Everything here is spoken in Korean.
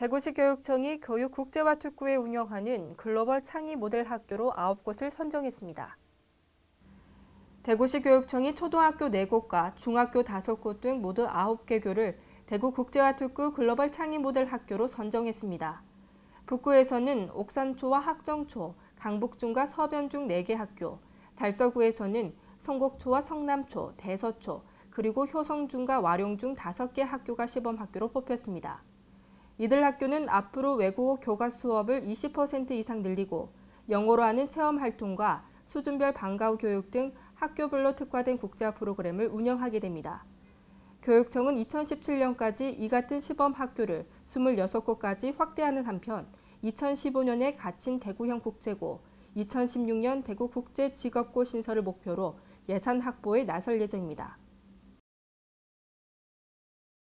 대구시 교육청이 교육 국제화 특구에 운영하는 글로벌 창의 모델 학교로 9곳을 선정했습니다. 대구시 교육청이 초등학교 4곳과 중학교 5곳 등 모두 9개 교를 대구 국제화 특구 글로벌 창의 모델 학교로 선정했습니다. 북구에서는 옥산초와 학정초, 강북중과 서변중 4개 학교, 달서구에서는 성곡초와 성남초, 대서초, 그리고 효성중과 와룡중 5개 학교가 시범 학교로 뽑혔습니다. 이들 학교는 앞으로 외국어 교과 수업을 20% 이상 늘리고 영어로 하는 체험 활동과 수준별 방과후 교육 등 학교별로 특화된 국제화 프로그램을 운영하게 됩니다. 교육청은 2017년까지 이 같은 시범 학교를 26곳까지 확대하는 한편 2015년에 갇힌 대구형 국제고, 2016년 대구 국제직업고 신설을 목표로 예산 확보에 나설 예정입니다.